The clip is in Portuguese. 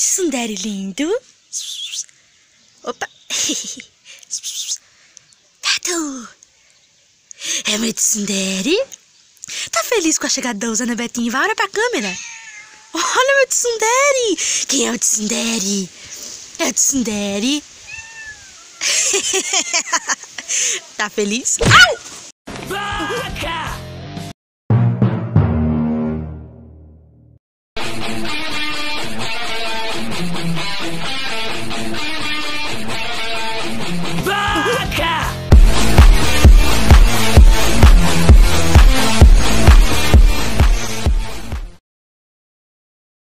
Tsundere lindo. Opa. Tato, É meu Tsundere. Tá feliz com a chegada da Usana Betinho? Vai olhar pra câmera. Olha meu Tsundere. Quem é o Tsundere? É o Tsundere. tá feliz? Au!